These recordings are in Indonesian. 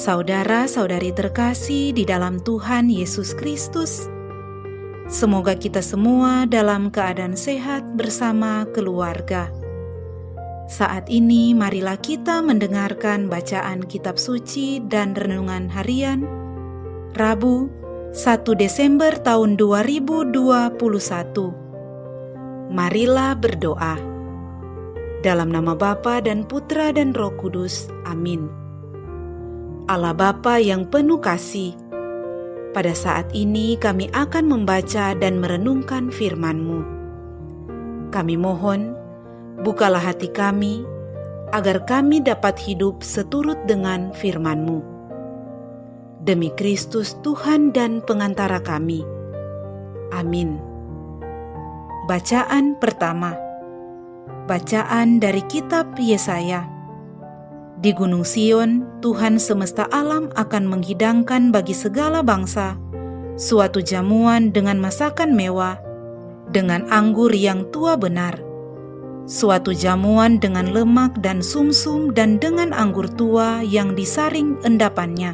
Saudara-saudari terkasih di dalam Tuhan Yesus Kristus, semoga kita semua dalam keadaan sehat bersama keluarga. Saat ini, marilah kita mendengarkan bacaan Kitab Suci dan renungan harian Rabu 1 Desember tahun 2021. Marilah berdoa. Dalam nama Bapa dan Putra dan Roh Kudus. Amin. Allah Bapa yang penuh kasih, pada saat ini kami akan membaca dan merenungkan firman-Mu. Kami mohon, bukalah hati kami, agar kami dapat hidup seturut dengan firman-Mu. Demi Kristus Tuhan dan pengantara kami. Amin. Bacaan pertama Bacaan dari Kitab Yesaya di Gunung Sion, Tuhan semesta alam akan menghidangkan bagi segala bangsa suatu jamuan dengan masakan mewah, dengan anggur yang tua benar, suatu jamuan dengan lemak dan sumsum dan dengan anggur tua yang disaring endapannya.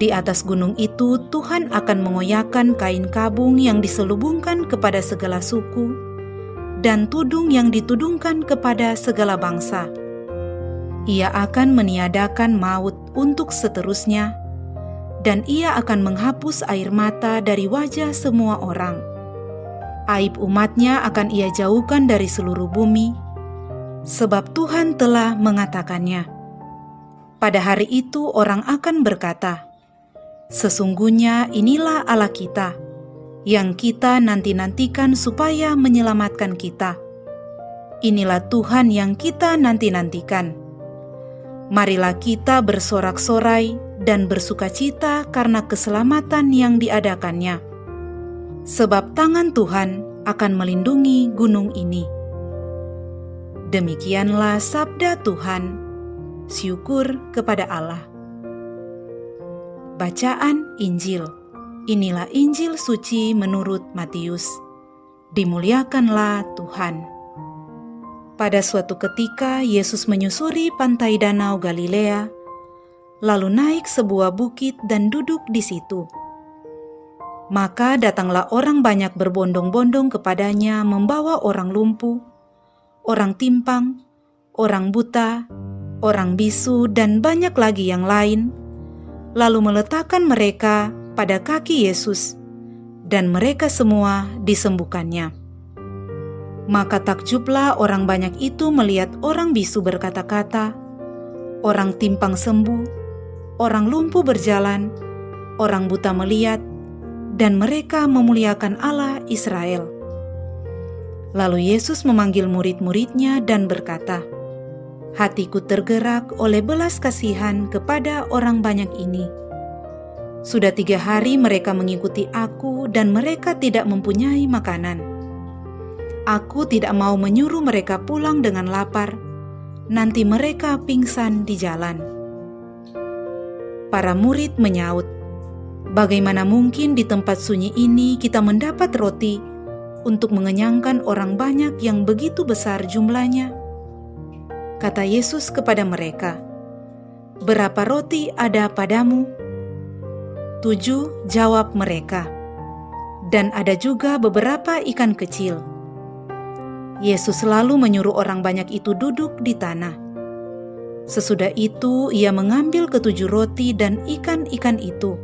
Di atas gunung itu Tuhan akan mengoyakkan kain kabung yang diselubungkan kepada segala suku dan tudung yang ditudungkan kepada segala bangsa ia akan meniadakan maut untuk seterusnya, dan ia akan menghapus air mata dari wajah semua orang. Aib umatnya akan ia jauhkan dari seluruh bumi, sebab Tuhan telah mengatakannya. Pada hari itu orang akan berkata, Sesungguhnya inilah Allah kita, yang kita nanti-nantikan supaya menyelamatkan kita. Inilah Tuhan yang kita nanti-nantikan marilah kita bersorak-sorai dan bersukacita karena keselamatan yang diadakannya. Sebab tangan Tuhan akan melindungi gunung ini. Demikianlah sabda Tuhan. Syukur kepada Allah. Bacaan Injil. Inilah Injil suci menurut Matius. Dimuliakanlah Tuhan. Pada suatu ketika, Yesus menyusuri pantai Danau Galilea, lalu naik sebuah bukit dan duduk di situ. Maka datanglah orang banyak berbondong-bondong kepadanya, membawa orang lumpuh, orang timpang, orang buta, orang bisu, dan banyak lagi yang lain, lalu meletakkan mereka pada kaki Yesus, dan mereka semua disembuhkannya. Maka takjublah orang banyak itu melihat orang bisu berkata-kata, orang timpang sembuh, orang lumpuh berjalan, orang buta melihat, dan mereka memuliakan Allah Israel. Lalu Yesus memanggil murid-muridnya dan berkata, Hatiku tergerak oleh belas kasihan kepada orang banyak ini. Sudah tiga hari mereka mengikuti aku dan mereka tidak mempunyai makanan Aku tidak mau menyuruh mereka pulang dengan lapar, nanti mereka pingsan di jalan. Para murid menyaut, "Bagaimana mungkin di tempat sunyi ini kita mendapat roti untuk mengenyangkan orang banyak yang begitu besar jumlahnya?" Kata Yesus kepada mereka, "Berapa roti ada padamu?" Tujuh jawab mereka, dan ada juga beberapa ikan kecil. Yesus selalu menyuruh orang banyak itu duduk di tanah. Sesudah itu, ia mengambil ketujuh roti dan ikan-ikan itu.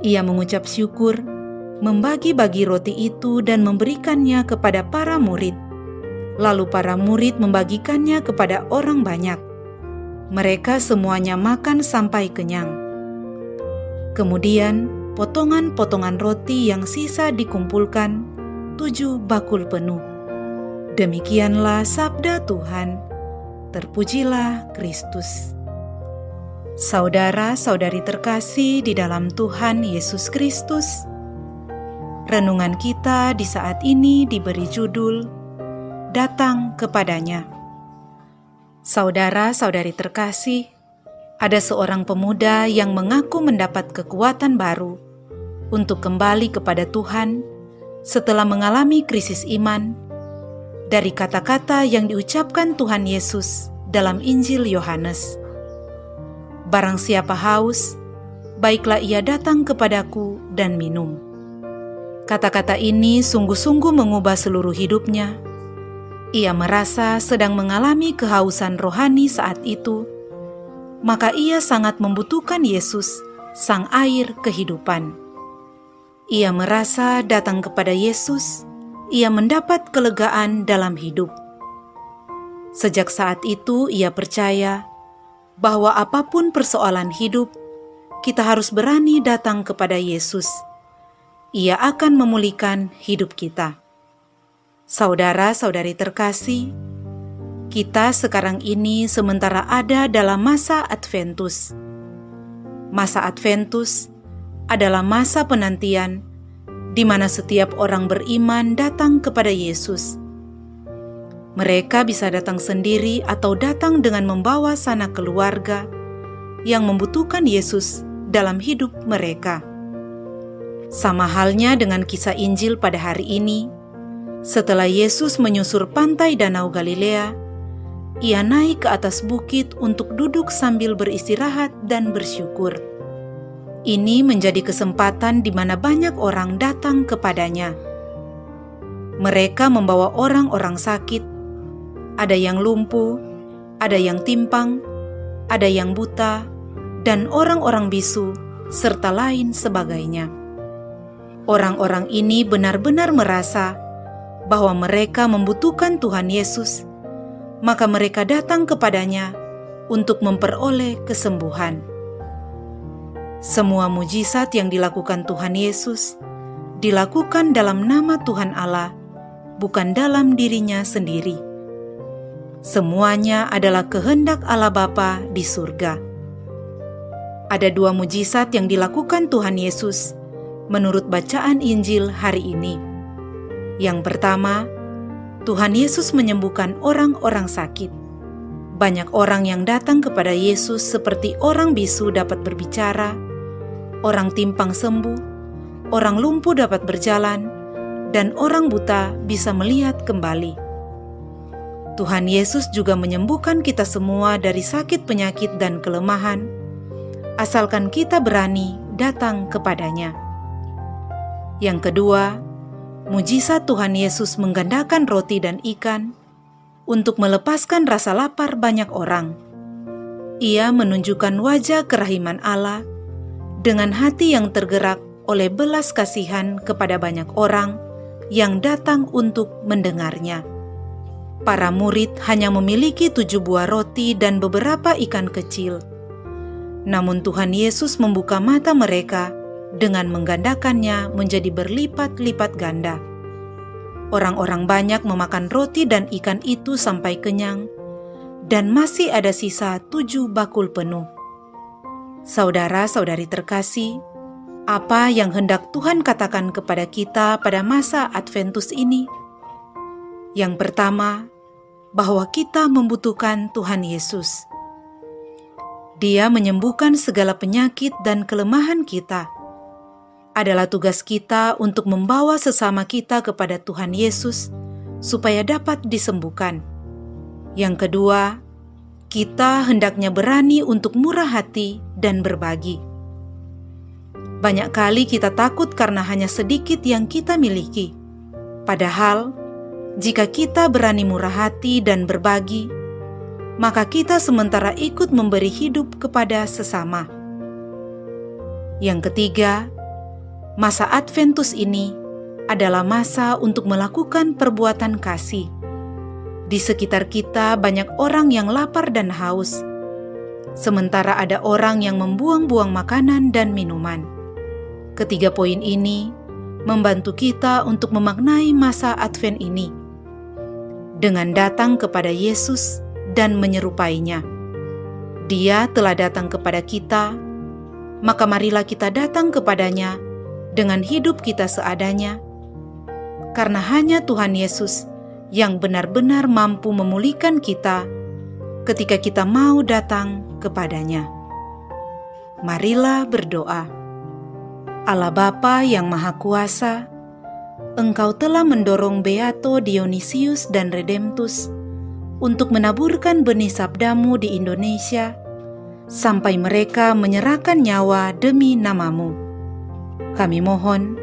Ia mengucap syukur, membagi-bagi roti itu, dan memberikannya kepada para murid. Lalu, para murid membagikannya kepada orang banyak. Mereka semuanya makan sampai kenyang. Kemudian, potongan-potongan roti yang sisa dikumpulkan, tujuh bakul penuh Demikianlah sabda Tuhan. Terpujilah Kristus. Saudara-saudari terkasih di dalam Tuhan Yesus Kristus, renungan kita di saat ini diberi judul "Datang kepadanya". Saudara-saudari terkasih, ada seorang pemuda yang mengaku mendapat kekuatan baru untuk kembali kepada Tuhan setelah mengalami krisis iman dari kata-kata yang diucapkan Tuhan Yesus dalam Injil Yohanes. Barang siapa haus, baiklah ia datang kepadaku dan minum. Kata-kata ini sungguh-sungguh mengubah seluruh hidupnya. Ia merasa sedang mengalami kehausan rohani saat itu, maka ia sangat membutuhkan Yesus, Sang Air Kehidupan. Ia merasa datang kepada Yesus, ia mendapat kelegaan dalam hidup. Sejak saat itu, ia percaya bahwa apa pun persoalan hidup, kita harus berani datang kepada Yesus. Ia akan memulihkan hidup kita. Saudara-saudari terkasih, kita sekarang ini sementara ada dalam masa Adventus. Masa Adventus adalah masa penantian di mana setiap orang beriman datang kepada Yesus. Mereka bisa datang sendiri atau datang dengan membawa sanak keluarga yang membutuhkan Yesus dalam hidup mereka. Sama halnya dengan kisah Injil pada hari ini, setelah Yesus menyusur pantai Danau Galilea, ia naik ke atas bukit untuk duduk sambil beristirahat dan bersyukur. Ini menjadi kesempatan di mana banyak orang datang kepadanya. Mereka membawa orang-orang sakit, ada yang lumpuh, ada yang timpang, ada yang buta, dan orang-orang bisu, serta lain sebagainya. Orang-orang ini benar-benar merasa bahwa mereka membutuhkan Tuhan Yesus, maka mereka datang kepadanya untuk memperoleh kesembuhan. Semua mujizat yang dilakukan Tuhan Yesus dilakukan dalam nama Tuhan Allah, bukan dalam dirinya sendiri. Semuanya adalah kehendak Allah Bapa di surga. Ada dua mujizat yang dilakukan Tuhan Yesus menurut bacaan Injil hari ini. Yang pertama, Tuhan Yesus menyembuhkan orang-orang sakit. Banyak orang yang datang kepada Yesus seperti orang bisu dapat berbicara, orang timpang sembuh, orang lumpuh dapat berjalan, dan orang buta bisa melihat kembali. Tuhan Yesus juga menyembuhkan kita semua dari sakit penyakit dan kelemahan, asalkan kita berani datang kepadanya. Yang kedua, mujizat Tuhan Yesus menggandakan roti dan ikan untuk melepaskan rasa lapar banyak orang. Ia menunjukkan wajah kerahiman Allah dengan hati yang tergerak oleh belas kasihan kepada banyak orang yang datang untuk mendengarnya. Para murid hanya memiliki tujuh buah roti dan beberapa ikan kecil. Namun Tuhan Yesus membuka mata mereka dengan menggandakannya menjadi berlipat-lipat ganda. Orang-orang banyak memakan roti dan ikan itu sampai kenyang, dan masih ada sisa tujuh bakul penuh. Saudara-saudari terkasih, apa yang hendak Tuhan katakan kepada kita pada masa Adventus ini? Yang pertama, bahwa kita membutuhkan Tuhan Yesus. Dia menyembuhkan segala penyakit dan kelemahan kita. Adalah tugas kita untuk membawa sesama kita kepada Tuhan Yesus supaya dapat disembuhkan. Yang kedua, kita hendaknya berani untuk murah hati dan berbagi. Banyak kali kita takut karena hanya sedikit yang kita miliki, padahal jika kita berani murah hati dan berbagi, maka kita sementara ikut memberi hidup kepada sesama. Yang ketiga, masa Adventus ini adalah masa untuk melakukan perbuatan kasih di sekitar kita banyak orang yang lapar dan haus, sementara ada orang yang membuang-buang makanan dan minuman. Ketiga poin ini membantu kita untuk memaknai masa Advent ini dengan datang kepada Yesus dan menyerupainya. Dia telah datang kepada kita, maka marilah kita datang kepadanya dengan hidup kita seadanya, karena hanya Tuhan Yesus yang benar-benar mampu memulihkan kita ketika kita mau datang kepadanya. Marilah berdoa. Allah Bapa yang Maha Kuasa, Engkau telah mendorong Beato Dionysius dan Redemptus untuk menaburkan benih sabdamu di Indonesia, sampai mereka menyerahkan nyawa demi namamu. Kami mohon,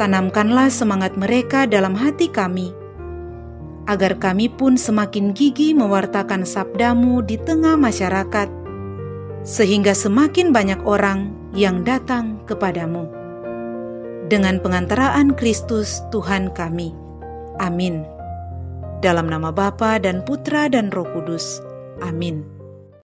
tanamkanlah semangat mereka dalam hati kami, agar kami pun semakin gigih mewartakan sabdamu di tengah masyarakat, sehingga semakin banyak orang yang datang kepadamu. Dengan pengantaraan Kristus Tuhan kami. Amin. Dalam nama Bapa dan Putra dan Roh Kudus. Amin.